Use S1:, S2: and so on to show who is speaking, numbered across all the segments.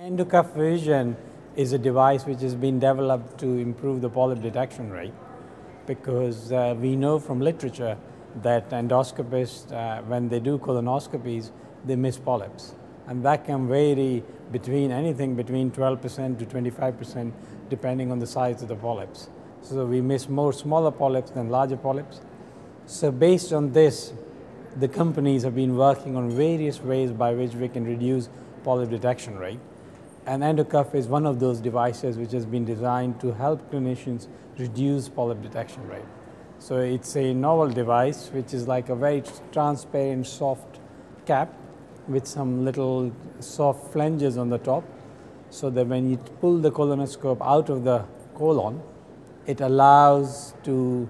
S1: Endocuff Vision is a device which has been developed to improve the polyp detection rate because uh, we know from literature that endoscopists, uh, when they do colonoscopies, they miss polyps. And that can vary between anything between 12% to 25% depending on the size of the polyps. So we miss more smaller polyps than larger polyps. So based on this, the companies have been working on various ways by which we can reduce polyp detection rate. And Endocuff is one of those devices which has been designed to help clinicians reduce polyp detection rate. So it's a novel device which is like a very transparent soft cap with some little soft flanges on the top so that when you pull the colonoscope out of the colon, it allows to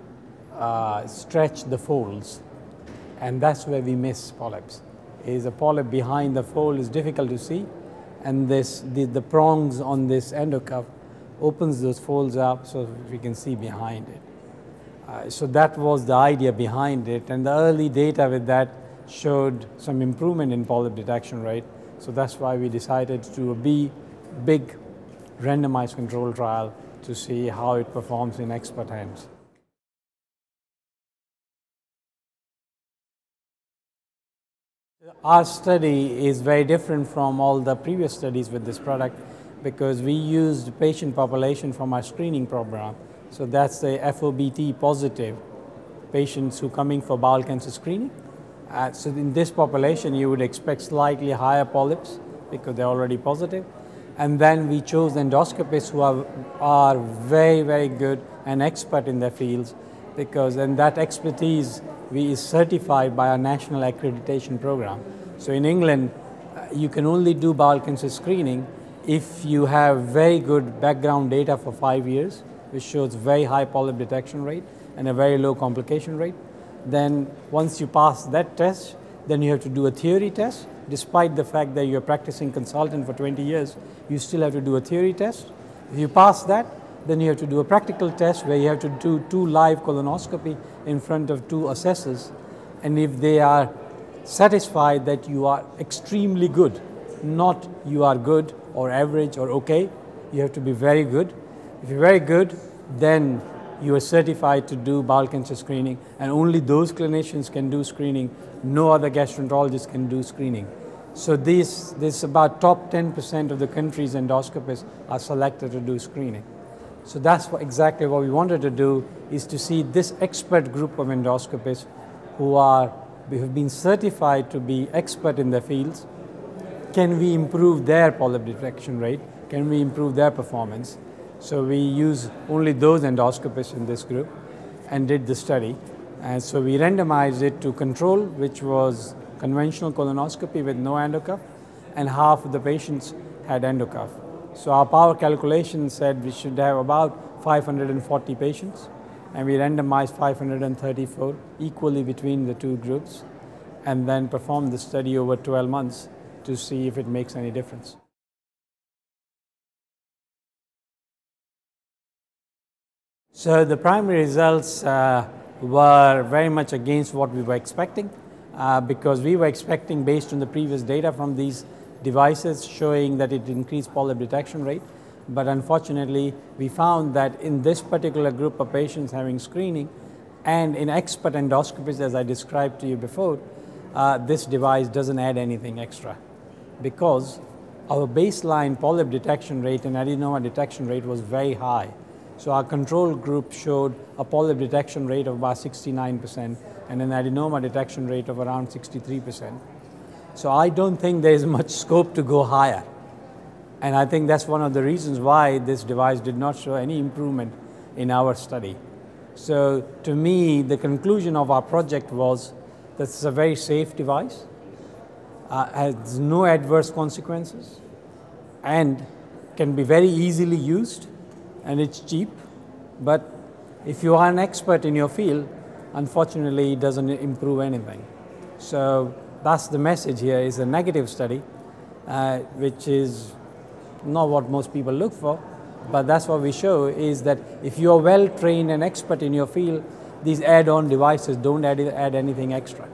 S1: uh, stretch the folds and that's where we miss polyps. Is a polyp behind the fold is difficult to see and this the, the prongs on this endocuff opens those folds up so we can see behind it. Uh, so that was the idea behind it and the early data with that showed some improvement in polyp detection rate. So that's why we decided to do a big, big randomized control trial to see how it performs in expert hands. Our study is very different from all the previous studies with this product because we used patient population from our screening program. So that's the FOBT positive patients who coming for bowel cancer screening. Uh, so in this population, you would expect slightly higher polyps because they're already positive. And then we chose endoscopists who are, are very, very good and expert in their fields because then that expertise we is certified by our national accreditation program. So in England, uh, you can only do bowel cancer screening if you have very good background data for five years, which shows very high polyp detection rate and a very low complication rate. Then once you pass that test, then you have to do a theory test. Despite the fact that you're practicing consultant for 20 years, you still have to do a theory test. If you pass that, then you have to do a practical test where you have to do two live colonoscopy in front of two assessors. And if they are satisfied that you are extremely good, not you are good or average or okay, you have to be very good. If you're very good, then you are certified to do bowel cancer screening and only those clinicians can do screening. No other gastroenterologist can do screening. So this, this about top 10% of the country's endoscopists are selected to do screening. So that's what exactly what we wanted to do is to see this expert group of endoscopists who are have been certified to be expert in their fields. Can we improve their polyp detection rate? Can we improve their performance? So we use only those endoscopists in this group and did the study. And so we randomized it to control, which was conventional colonoscopy with no endocuff, and half of the patients had endocuff. So our power calculation said we should have about 540 patients, and we randomized 534 equally between the two groups, and then performed the study over 12 months to see if it makes any difference. So the primary results uh, were very much against what we were expecting uh, because we were expecting based on the previous data from these devices showing that it increased polyp detection rate. But unfortunately, we found that in this particular group of patients having screening and in expert endoscopies, as I described to you before, uh, this device doesn't add anything extra because our baseline polyp detection rate and adenoma detection rate was very high. So our control group showed a polyp detection rate of about 69% and an adenoma detection rate of around 63%. So I don't think there is much scope to go higher. And I think that's one of the reasons why this device did not show any improvement in our study. So to me, the conclusion of our project was that it's a very safe device, uh, has no adverse consequences, and can be very easily used, and it's cheap. But if you are an expert in your field, unfortunately, it doesn't improve anything. So that's the message here is a negative study, uh, which is not what most people look for, but that's what we show is that if you are well trained and expert in your field, these add-on devices don't add, add anything extra.